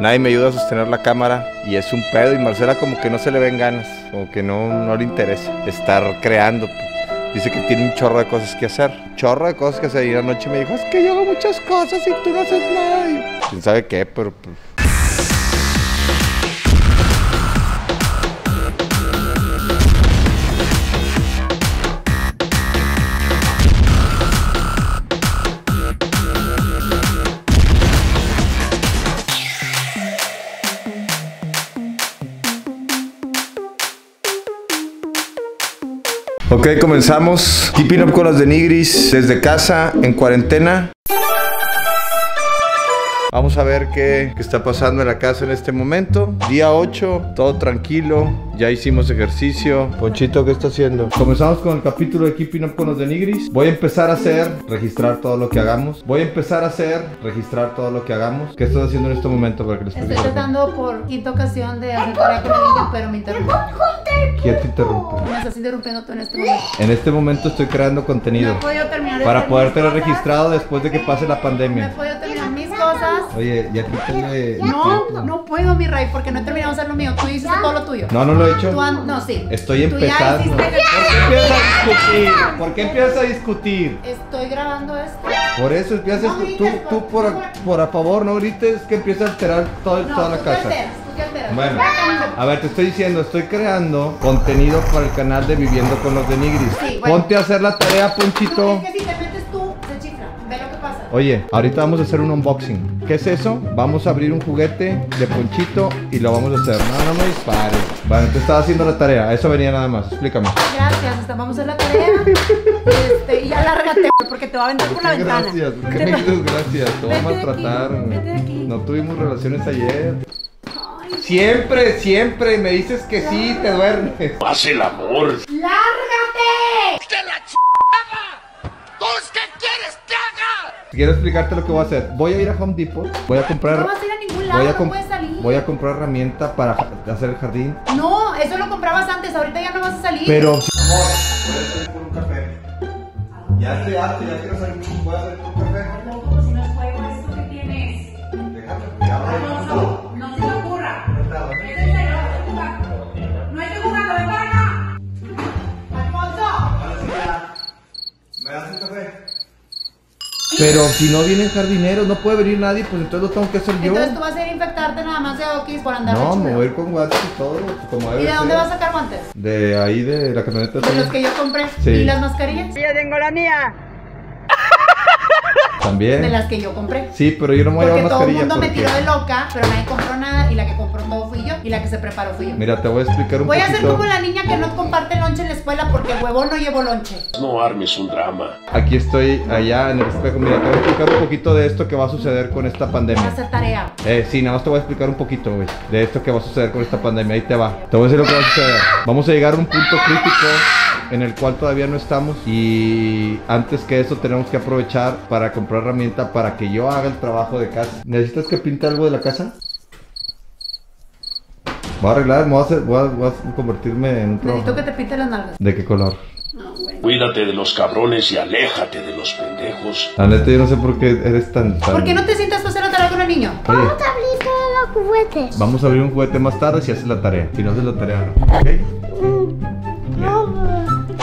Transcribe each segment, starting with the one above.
Nadie me ayuda a sostener la cámara y es un pedo. Y Marcela como que no se le ven ganas, como que no, no le interesa estar creando. Dice que tiene un chorro de cosas que hacer. Chorro de cosas que hacer. Y anoche me dijo, es que yo hago muchas cosas y tú no haces nada. ¿Quién sabe qué? Pero pues... Comenzamos. Keeping up con los de Nigris desde casa, en cuarentena. Vamos a ver qué, qué, está pasando en la casa en este momento. Día 8, todo tranquilo. Ya hicimos ejercicio. Ponchito, ¿qué está haciendo? Comenzamos con el capítulo de Keeping Up con los de Nigris. Voy a empezar a hacer, registrar todo lo que hagamos. Voy a empezar a hacer, registrar todo lo que hagamos. ¿Qué estás haciendo en este momento? Para que les Estoy tratando por quinta ocasión de hacer tarea con la niña, pero me interrumpe. ¿Quién te interrumpe? Me estás interrumpiendo tú en este momento. En este momento estoy creando contenido. No he podido terminar de Para cosas. registrado después de que pase la No he pandemia. podido terminar. Oye, ya quítale. No, no puedo, mi rey, porque no he terminado de hacer lo mío. Tú hiciste todo lo tuyo. No, no lo he hecho. Tú an- no, sí. Estoy Tú ya empezando. hiciste- ¿Por qué empiezas a discutir? ¿Por qué empiezas a discutir? Estoy grabando esto. Por eso empiezas No tú, grites, tú por- por, por a favor, no grites que empieza a alterar todo- No, toda la tú te casa. alteras, tú te alteras. Bueno, a ver, te estoy diciendo, estoy creando contenido para el canal de Viviendo con los de Nigris. Sí, bueno. Ponte a hacer la tarea, Tú, Ponchito. es que si te metes tú, se chifla. Ve lo que pasa. Oye, ahorita vamos a hacer un unboxing. ¿Qué es eso? Vamos a abrir un juguete de Ponchito y lo vamos a hacer. No, no me dispares. Bueno, te estaba haciendo la tarea. A Eso venía nada más. Explícame. Gracias, vamos a hacer la tarea. Este, y ya lárgate, porque te va a aventar por la ¿Por qué ventana. gracias? ¿Por qué Te me va- dices gracias? Te voy a Vete de aquí, maltratar. vete de aquí. No tuvimos relaciones ayer. Ay, Siempre, siempre me dices que sí, te duermes. Haz el amor. ¡Lárgate! Quiero explicarte lo que voy a hacer. Voy a ir a Home Depot. Voy a comprar. No vas a ir a ningún lado, voy a no puedes salir. Voy a comprar herramienta para hacer el jardín. No, eso lo comprabas antes, ahorita ya no vas a salir. Pero. Amor, puedes salir por un café. Ya estoy harto, ya quiero salir. ¿Puedo salir por un café? Pero si no vienen jardineros, no puede venir nadie, pues entonces lo tengo que hacer yo. entonces tú vas a ir a infectarte nada más de okis por andar No, me voy a ir con guantes y todo, como ¿Y de dónde vas a sacar guantes? De ahí, de la camioneta. De los que yo compré. Sí. ¿Y las mascarillas? También. De las que yo compré. Sí, pero yo no me voy a Porque llevar todo el mascarilla mundo me tiró de loca, pero nadie compró nada y la que compró todo fui yo y la que se preparó fui yo. Mira, te voy a explicar un Voy a poquito. ser como la niña que no comparte lonche en la escuela porque el huevón no llevó lonche. No armes un drama. Aquí estoy, allá en el espejo. Mira, te voy a explicar un poquito de esto que va a suceder con esta Voy a pandemia. hacer tarea. Eh, sí, nada más te voy a explicar un poquito, güey, de esto que va a suceder con esta pandemia. Ahí te va. Te voy a decir lo que va a suceder. Vamos a llegar a un punto crítico en el cual todavía no estamos y antes que eso tenemos que aprovechar para comprar herramienta para que yo haga el trabajo de casa. ¿Necesitas que pinte algo de la casa? Voy a arreglar, me voy a, hacer, voy a, voy a convertirme en un Necesito trabajo. que te pinte las nalgas. ¿De qué color? No, güey. Cuídate de los cabrones y aléjate de los pendejos. La neta, yo no sé por qué eres tan... tan... ¿Por qué no te sientas a hacer la tarea con el niño? Oye, abrir todos los juguetes. vamos a abrir un juguete más tarde si haces la tarea. Si no haces la tarea, no. ¿Ok? No,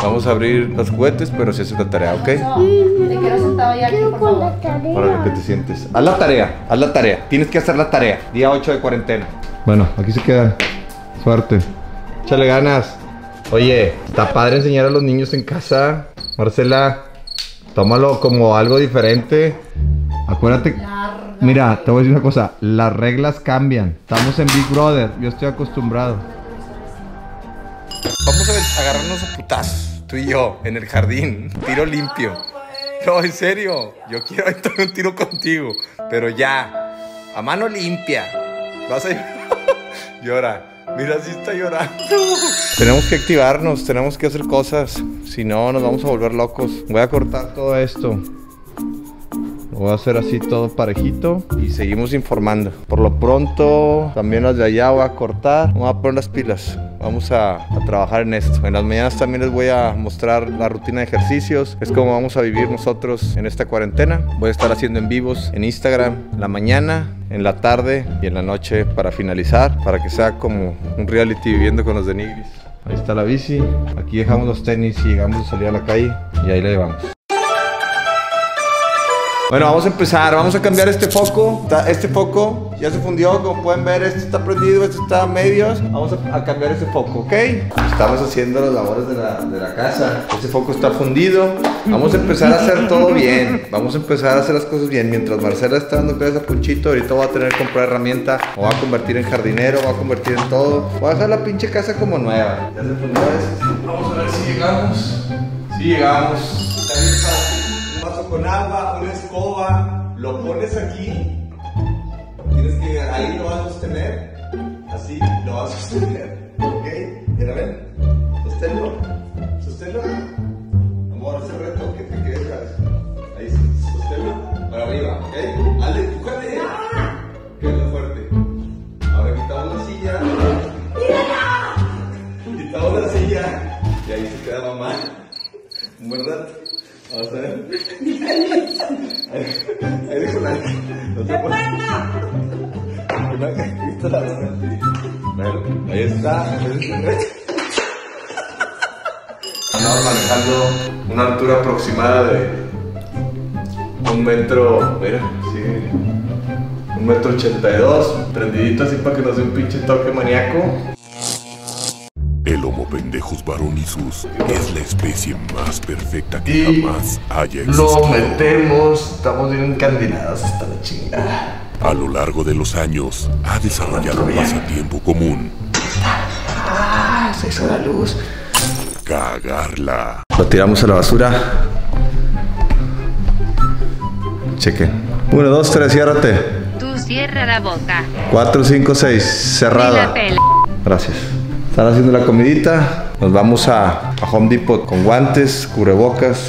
Vamos a abrir los juguetes, pero si haces la tarea, ¿ok? Te quiero sentado ya aquí, por favor. Para que te sientes. Haz la tarea, haz la tarea. Tienes que hacer la tarea. Día 8 de cuarentena. Bueno, aquí se quedan. Suerte. Échale ganas. Oye, está padre enseñar a los niños en casa. Marcela, tómalo como algo diferente. Acuérdate. Mira, te voy a decir una cosa. Las reglas cambian. Estamos en Big Brother. Yo estoy acostumbrado. Vamos a agarrarnos a putazos. Tú y yo, en el jardín. Tiro limpio. No, en serio. Yo quiero aventar un tiro contigo. Pero ya. A mano limpia. Vas a Llora. Mira, sí está llorando. Tenemos que activarnos, tenemos que hacer cosas. Si no, nos vamos a volver locos. Voy a cortar todo esto. Lo voy a hacer así todo parejito y seguimos informando. Por lo pronto, también las de allá voy a cortar. Voy a poner las pilas. Vamos a, trabajar en esto. En las mañanas también les voy a mostrar la rutina de ejercicios. Es como vamos a vivir nosotros en esta cuarentena. Voy a estar haciendo en vivos en Instagram en la mañana, en la tarde y en la noche para finalizar, para que sea como un reality viviendo con los de Nigris. Ahí está la bici, aquí dejamos los tenis y llegamos a salir a la calle y ahí la llevamos. Bueno, vamos a empezar. Vamos a cambiar este foco. Este foco ya se fundió. Como pueden ver, este está prendido, este está a medios. Vamos a, cambiar ese foco, ¿ok? Estamos haciendo las labores de la, de la casa. Este foco está fundido. Vamos a empezar a hacer todo bien. Vamos a empezar a hacer las cosas bien. Mientras Marcela está dando clases a Punchito, ahorita voy a tener que comprar herramienta. Me voy a convertir en jardinero, voy a convertir en todo. Voy a dejar la pinche casa como nueva. Ya se fundió esto. Vamos a ver si llegamos. Si llegamos. Vaso con agua, una escoba, lo pones aquí. Tienes que ahí lo vas a sostener. Así lo vas a sostener. ¿Ok? Mira, ven. Sosténlo. Sosténlo. Amor, ese reto que te crezcas. Ahí, sosténlo. Para arriba, ¿ok? Hazle, empújale. Quédate fuerte. Ahora quitamos la silla. Quitamos la silla. Y ahí se queda mamá. Un buen rato. Vamos a ver. Ahí dijo la Bueno, ahí está. Andamos manejando una altura aproximada de un metro. Mira, sí. Un metro ochenta y dos. Prendidito así para que nos dé un pinche toque maníaco. El Homo pendejos varonisus es la especie más perfecta que Y jamás haya Lo existido. metemos, estamos bien encandilados hasta la chingada. A lo largo de los años, ha desarrollado un pasatiempo común. Ah, se hizo la luz. Cagarla. Lo tiramos a la basura. Chequen. Uno, dos, tres, ciérrate. Tú cierra la boca. Cuatro, cinco, seis, cerrada. Gracias. Están haciendo la comidita. Nos vamos a, a Home Depot con guantes, cubrebocas.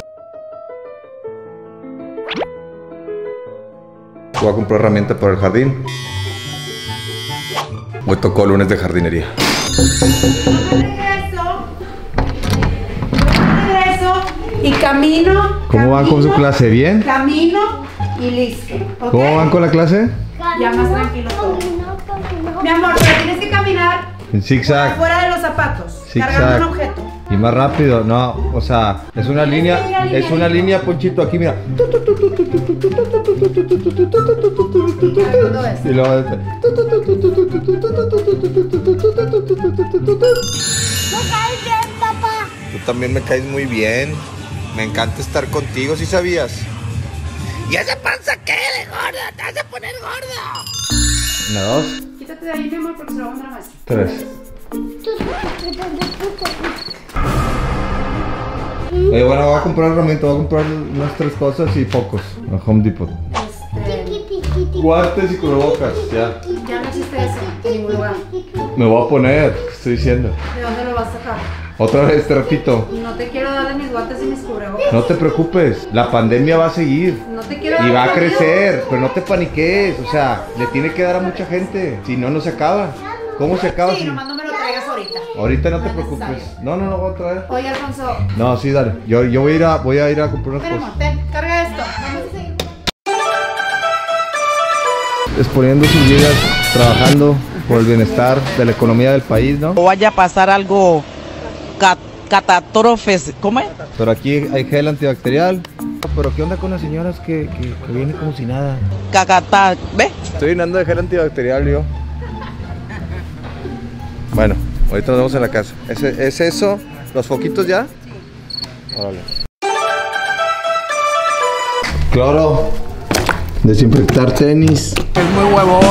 Voy a comprar herramienta para el jardín. Hoy tocó lunes de jardinería. Regreso. Regreso. Y camino. ¿Cómo van con su clase? ¿Bien? Camino y listo. ¿Cómo van con la clase? Ya más tranquilo todo. Camino, camino. Mi amor, pero tienes que caminar En zigzag. afuera de los zapatos. Cargando un objeto. Y más rápido, no, o sea, es una línea, es una línea, Ponchito, aquí, mira. Y luego este. No caes bien, papá. Tú también me caes muy bien. Me encanta estar contigo, ¿sí sabías? ¿Y esa panza qué de gorda? ¿Te vas a poner gorda? Una, dos, Quítate de ahí, mi amor, porque se lo vamos a más. tres. Oye, bueno, voy a comprar herramienta, voy a comprar unas tres cosas y focos a Home Depot. Este, Guantes y cubrebocas, ya. ya no existe eso en ningún lugar. Me voy a poner, ¿qué estoy diciendo? ¿De dónde lo vas a sacar? Otra vez te repito, No te quiero dar de mis guantes y mis cubrebocas. no te preocupes, la pandemia va a seguir. No te quiero Y dar va a crecer, pero no te paniques, o sea, le tiene que dar a mucha gente, si no, no se acaba. ¿Cómo se acaba? Sí, si- nomás no me lo traigas ahorita. Ahorita no te es preocupes. necesario. No, no, no voy a traer. Oye, Alfonso. No, sí, dale. Yo, yo voy a ir a, voy a ir a comprar unas Ven, cosas. ten, carga esto. Vamos a seguir. Exponiendo sus vidas, trabajando por el bienestar de la economía del país, ¿no? o vaya a pasar algo cat- catástrofes, ¿cómo es? Pero aquí hay gel antibacterial. Pero ¿qué onda con las señoras que, que, que vienen como si nada? Cacata, ¿ve? Estoy llenando de gel antibacterial yo. Bueno, ahorita nos vemos en la casa. ¿Es, es eso? ¿Los foquitos ya? Órale. Cloro. Desinfectar tenis. Es muy huevón.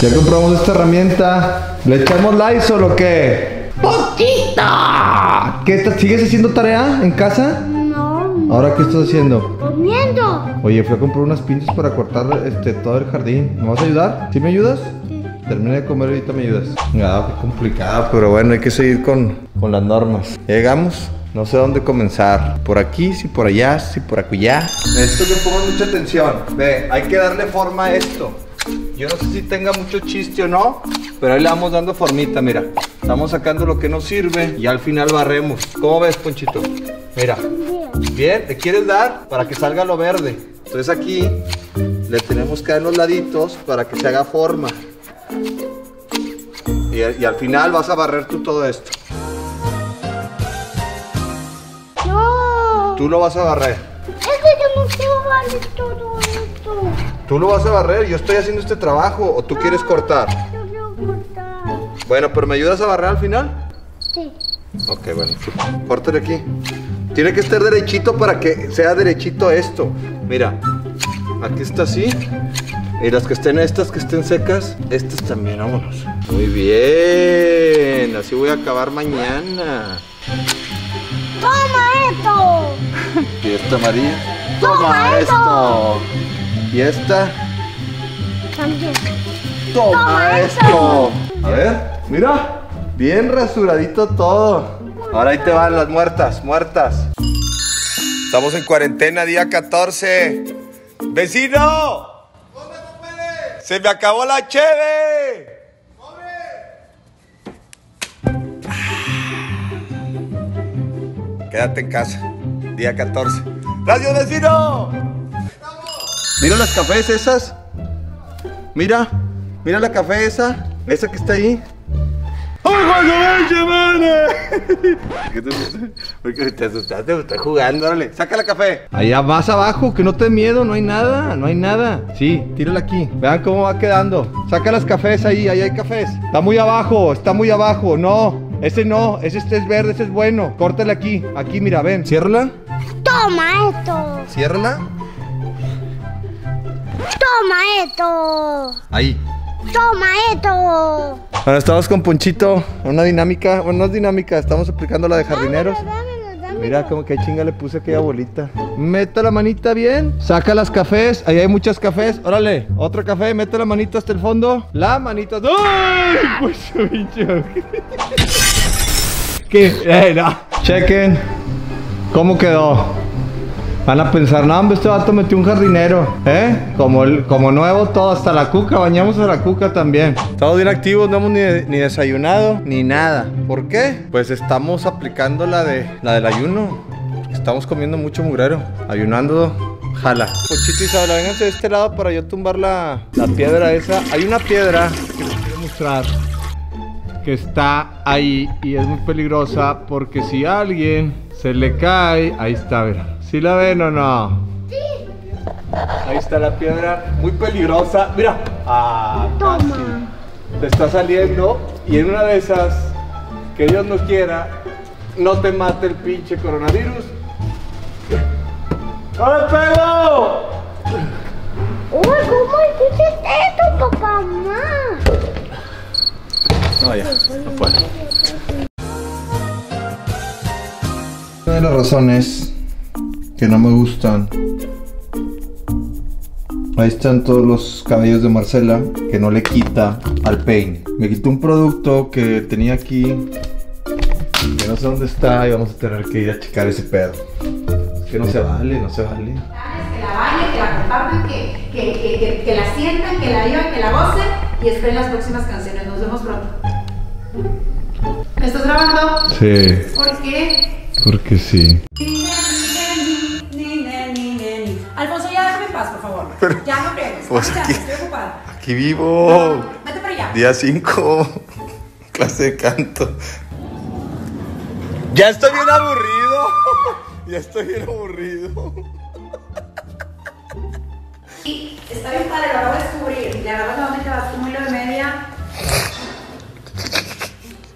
Ya compramos esta herramienta. ¿Le echamos Lysol o qué? ¡Poquita! ¿Qué estás? ¿Sigues haciendo tarea en casa? No, ¿Ahora qué estás haciendo? comiendo. Oye, fui a comprar unas pinzas para cortar este, todo el jardín. ¿Me vas a ayudar? ¿Sí me ayudas? Termina de comer ahorita me ayudas. Ah, qué complicado, pero bueno, hay que seguir con, con las normas. Llegamos, no sé dónde comenzar. Por aquí, si por allá, si por acullá. Necesito que pongan mucha atención. Ve, hay que darle forma a esto. Yo no sé si tenga mucho chiste o no, pero ahí le vamos dando formita, mira. Estamos sacando lo que nos sirve y al final barremos. ¿Cómo ves, Ponchito? Mira. Bien, ¿le quieres dar? Para que salga lo verde. Entonces aquí le tenemos que dar los laditos para que se haga forma. Y, y al final vas a barrer tú todo esto. No. Tú lo vas a barrer. Es que yo no quiero barrer todo. Tú lo vas a barrer. Yo estoy haciendo este trabajo. ¿O tú quieres cortar? Yo quiero cortar. Bueno, pero ¿me ayudas a barrer al final? Sí. Ok, bueno. Córtale aquí. Tiene que estar derechito para que sea derechito esto. Mira, aquí está así. Y las que estén estas, que estén secas, estas también, vámonos. Muy bien. Así voy a acabar mañana. Toma esto. ¿Y esta amarilla? Toma esto! ¿Y esta? También. ¡Toma Toma esto! A ver, mira. Bien rasuradito todo. Ahora ahí te van las muertas, muertas. Estamos en cuarentena, día 14. ¡Vecino! ¡Se me acabó la cheve! Quédate en casa. Día 14. ¡Gracias, vecino! Mira las cafés esas. Mira. Mira la café esa. Esa que está ahí. ¡Oh, Juan Gabriel, ¿Qué te Porque te asustaste, me estás jugando, órale. Saca la café. Allá más abajo, que no te miedo, no hay nada, no hay nada. Sí, tírala aquí. Vean cómo va quedando. Saca las cafés ahí, ahí hay cafés. Está muy abajo, está muy abajo. No, ese no, ese este es verde, ese es bueno. Córtale aquí, aquí, mira, ven. Ciérrala. Toma esto. Ciérrala. Toma esto. Ahí. Toma esto. Bueno, estamos con Ponchito, una dinámica, bueno, no es dinámica, estamos aplicando la de jardineros. Dámelo, dámelo. Mira como que chinga le puse aquella bolita. Meta la manita bien, saca las cafés, ahí hay muchos cafés. Órale, otro café, mete la manita hasta el fondo. La manita. ¡Ay! Pues bicho. ¿Qué? Eh, no. Chequen. ¿Cómo quedó? Van a pensar, no, hombre, este vato metió un jardinero, ¿eh? Como, el, como nuevo todo, hasta la cuca, bañamos a la cuca también. Estamos bien activos, no hemos ni, ni desayunado, ni nada. ¿Por qué? Pues estamos aplicando la, de, la del ayuno. Estamos comiendo mucho mugrero, ayunando, jala. Pochito y Isabela, vénganse de este lado para yo tumbar la, la piedra esa. Hay una piedra que les quiero mostrar que está ahí y es muy peligrosa porque si a alguien se le cae, ahí está, mira. ¿Sí la ven o no? Sí. Ahí está la piedra, muy peligrosa. Mira. Ah, Toma. casi. Te está saliendo y en una de esas, que Dios no quiera, no te mate el pinche coronavirus. ¡No le pego! Uy, ¿cómo hiciste esto, papá? Mamá? No, ya, no puedo. Una de las razones que no me gustan. Ahí están todos los cabellos de Marcela que no le quita al peine. Me quitó un producto que tenía aquí. Que no sé dónde está y vamos a tener que ir a checar ese pedo. Es que no se vale, no se vale. Que la bailen, que la compartan, que, que, que, que, la sientan, que la vivan, que la gocen y esperen las próximas canciones. Nos vemos pronto. ¿Me estás grabando? Sí, ¿Por qué? porque sí. Favor. ya no pegues. pues aquí- estoy ocupada. Aquí vivo. Vete para allá. Día 5. Clase de canto. Ya estoy bien aburrido. Ya estoy bien aburrido. Y está bien padre, lo acabo de descubrir. Le agarras la onda y te vas como hilo de media.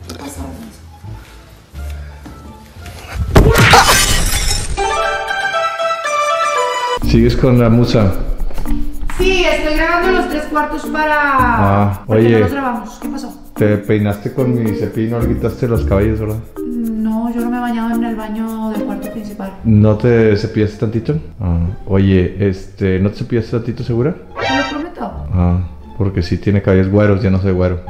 ¿Qué pasó? Sigues con la musa. Grabando los tres cuartos para. Ah, porque oye. No los grabamos. ¿Qué pasó? Te peinaste con mi cepillo, no le quitaste los cabellos, ¿verdad? No, yo no me he bañado en el baño del cuarto principal. ¿No te cepillaste tantito? Ah, oye, este, ¿no te cepillaste tantito segura? Te lo prometo. Ah, porque sí tiene cabellos güeros, ya no soy güero.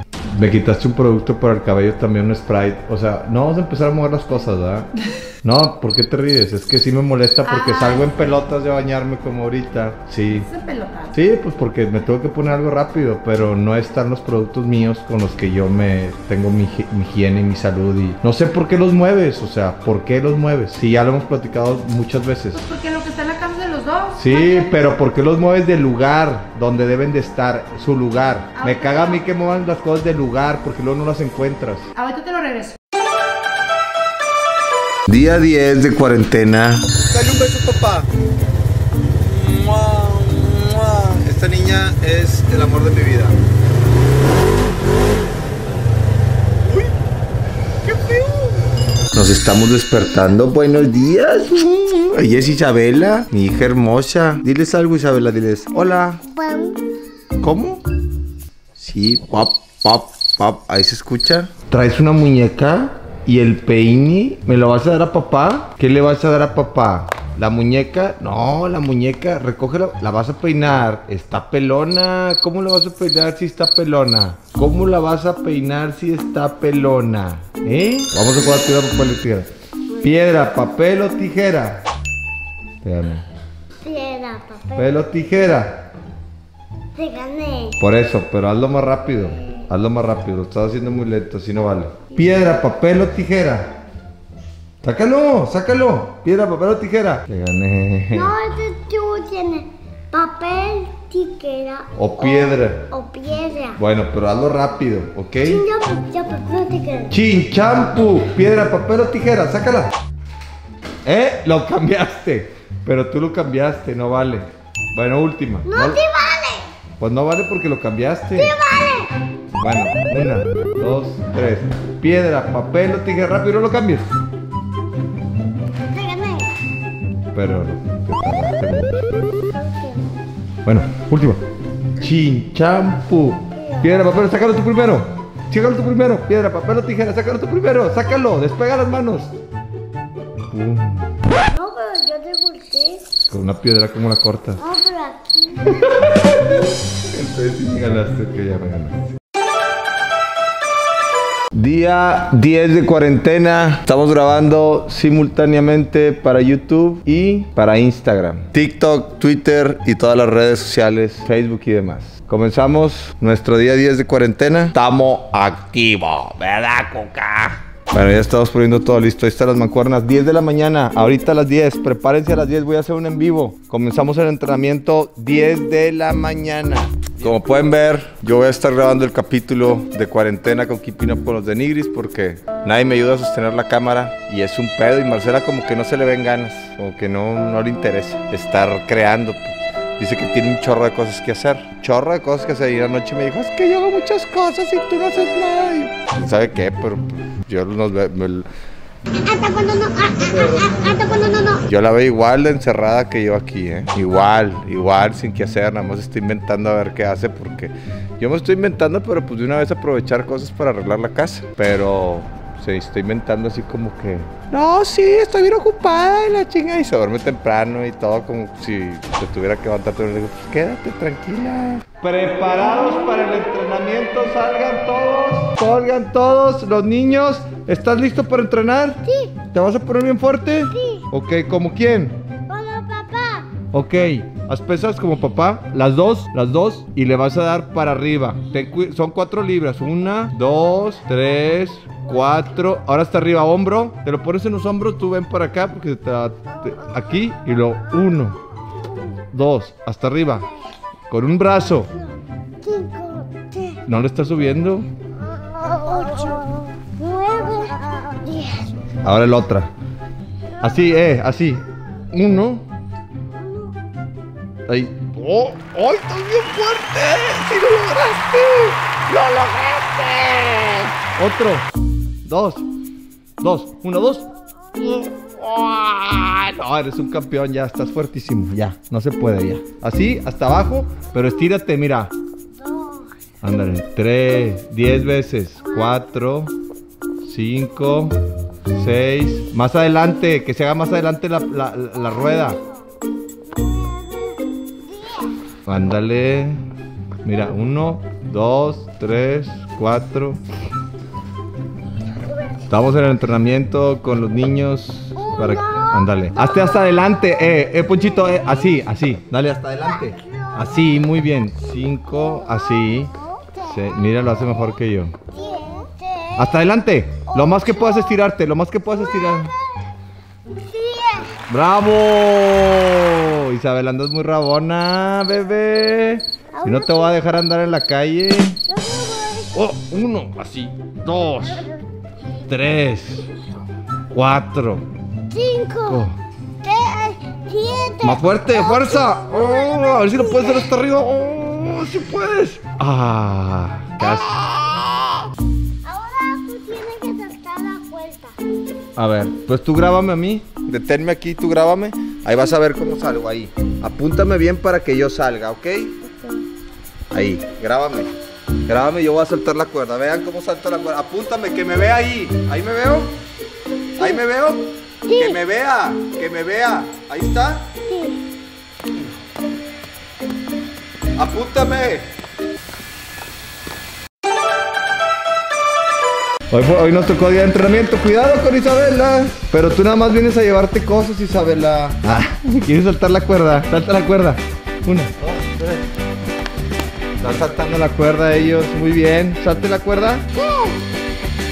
Me quitaste un producto para el cabello, también un Sprite. O sea, no vamos a empezar a mover las cosas, ¿verdad? No, ¿por qué te ríes? Es que sí me molesta porque salgo en pelotas de bañarme como ahorita. Sí. Ese pelotazo. Sí, pues porque me tengo que poner algo rápido, pero no están los productos míos con los que yo me tengo mi, mi higiene y mi salud y no sé por qué los mueves, o sea, ¿por qué los mueves? Sí, ya lo hemos platicado muchas veces. Porque lo que está en la casa de los dos. Sí, pero ¿por qué los mueves del lugar donde deben de estar, su lugar? Me caga a mí que muevan las cosas del lugar porque luego no las encuentras. Ahorita te lo regreso. Día 10 de cuarentena. Dale un beso, papá. Mua, mua. Esta niña es el amor de mi vida. Uy, qué feo. Nos estamos despertando. Buenos días. Ella es Isabela, mi hija hermosa. Diles algo, Isabela, diles. Hola. ¿Cómo? Sí, pop, pop, pop. Ahí se escucha. ¿Traes una muñeca? ¿Y el peine? ¿Me lo vas a dar a papá? ¿Qué le vas a dar a papá? ¿La muñeca? No, la muñeca, recógela, la vas a peinar. Está pelona. ¿Cómo la vas a peinar si está pelona? ¿Cómo la vas a peinar si está pelona? ¿Eh? Vamos a jugar piedra, papel o tijera. Piedra, papel o tijera. Espérame. Piedra, papel. Papel o tijera. Te gané. Por eso, pero hazlo más rápido. Hazlo más rápido. Lo estás haciendo muy lento, así no vale. Piedra, papel o tijera. Sácalo, sácalo. Piedra, papel o tijera. Te gané. No, este tú tienes papel, tijera. O piedra. O, o piedra. Bueno, pero hazlo rápido, ¿ok? Chin, champú. Piedra, papel o tijera. Sácala. ¿Eh? Lo cambiaste. Pero tú lo cambiaste, no vale. Bueno, última. No te vale. Pues no vale porque lo cambiaste. Te vale. Bueno, una, dos, tres. Piedra, papel o tijera. Rápido, no lo cambies. Pero. Bueno, última. Chinchampú. Piedra, papel, sácalo tú primero. Sácalo tú primero. Piedra, papel o tijera, sácalo tú primero. Sácalo, despega las manos. Pum. No, pero yo te golpeé. Con una piedra como la corta. No, pero aquí. Entonces me ganaste, que ya me ganaste. Día 10 de cuarentena. Estamos grabando simultáneamente para YouTube y para Instagram, TikTok, Twitter y todas las redes sociales, Facebook y demás. Comenzamos nuestro día 10 de cuarentena. Estamos activos, ¿verdad, Coca? Bueno, ya estamos poniendo todo listo. Ahí están las mancuernas. 10 de la mañana. Ahorita a las 10. Prepárense a las 10. Voy a hacer un en vivo. Comenzamos el entrenamiento 10 de la mañana. Como pueden ver, yo voy a estar grabando el capítulo de cuarentena con Keeping Up con los de Nigris porque nadie me ayuda a sostener la cámara y es un pedo. Y Marcela como que no se le ven ganas, como que no, no le interesa estar creando. Dice que tiene un chorro de cosas que hacer. Chorro de cosas que hacer. Y anoche me dijo, es que yo hago muchas cosas y tú no haces nada. ¿Sabe qué? Pero yo nos ve- me- Hasta cuando no. ah, ah, ah, Hasta cuando no, no. yo la veo igual de encerrada que yo aquí, ¿eh? Igual, igual, sin que hacer, nada más estoy inventando a ver qué hace porque yo me estoy inventando, pero pues de una vez aprovechar cosas para arreglar la casa. Pero se estoy inventando así como que, no, sí, estoy bien ocupada y la chinga y se duerme temprano y todo como si se tuviera que levantar todo. Le digo, pues quédate tranquila. Preparados para el entrenamiento, salgan todos, salgan todos los niños. ¿Estás listo para entrenar? Sí. ¿Te vas a poner bien fuerte? Sí. Ok, ¿como quién? Como papá. Ok, haz pesas como papá, las dos, las dos, y le vas a dar para arriba. Ten son cuatro libras, una, dos, tres, cuatro. Ahora está arriba, hombro. Te lo pones en los hombros, tú ven para acá, porque te- aquí, y lo uno, dos, hasta arriba. Con un brazo. ¿No le estás subiendo? Ocho, nueve, diez. Ahora el otra. Así, eh, así. Uno. Ahí. ¡Oh! ¡Oh! ¡Estás bien fuerte! ¡Sí lo lograste! ¡Lo lograste! Otro. Dos. Dos. Uno, dos. No, eres un campeón, ya estás fuertísimo. Ya, no se puede ya. Así, hasta abajo, pero estírate, mira. Ándale. Tres, diez veces. Cuatro, cinco, seis. Más adelante, que se haga más adelante la, la- rueda. Ándale. Mira, uno, dos, tres, cuatro. Estamos en el entrenamiento con los niños. Para Ándale. Hazte hasta adelante. Eh, eh, Ponchito, eh, así, así. Dale hasta adelante. Así, muy bien. Cinco, así. Sí, mira, lo hace mejor que yo. Hasta adelante. Lo más que puedas estirarte, lo más que puedas estirar. ¡Bravo! Isabel, andas muy rabona, bebé. Si no te voy a dejar andar en la calle. Oh, uno, así. Dos, tres, cuatro. Cinco, Oh. Más fuerte, fuerza. Oh, a ver si lo puedes hacer hasta arriba. Oh, si puedes. Ah, casi. Ahora tú tienes que saltar la puerta. A ver, pues tú grábame a mí. Deténme aquí, tú grábame. Ahí vas a ver cómo salgo ahí. Apúntame bien para que yo salga, ¿ok? Ahí, grábame. Grábame, yo voy a saltar la cuerda. Vean cómo salta la cuerda. Apúntame, que me vea ahí. ¿Ahí me veo? ¿Ahí me veo? Que me vea, que me vea. Ahí está. Apúntame. Hoy, hoy nos tocó día de entrenamiento. Cuidado con Isabela. Pero tú nada más vienes a llevarte cosas, Isabela. Ah, ¿quieres saltar la cuerda? Salta la cuerda. Una, dos, tres. Están saltando la cuerda ellos. Muy bien. Salte la cuerda.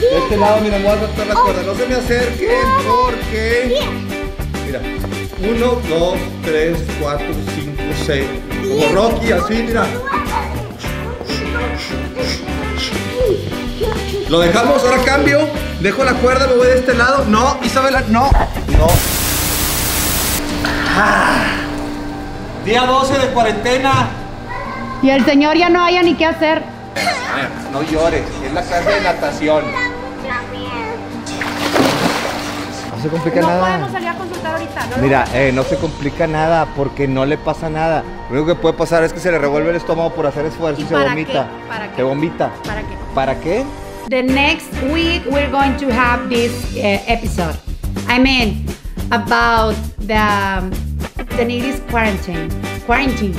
De este lado, mira, voy a saltar la cuerda. No se me acerquen porque. Mira. Uno, dos, tres, cuatro, cinco, seis. Como Rocky, así, mira. Lo dejamos, ahora cambio. Dejo la cuerda, me voy de este lado. No, Isabela, no. No. Ah. Día 12 de cuarentena. Y el señor ya no haya ni qué hacer. No llores, es la clase de natación. No se complica No nada. podemos salir a consultar ahorita. ¿no? Mira, eh, no se complica nada porque no le pasa nada. Lo único que puede pasar es que se le revuelve el estómago por hacer esfuerzo y, ¿Y se vomita. qué? ¿Para qué? Se vomita. ¿Para qué? ¿Para qué? The next week we're going to have this uh, episode. I mean, about the the needed quarantine. Quarantine.